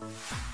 Bye.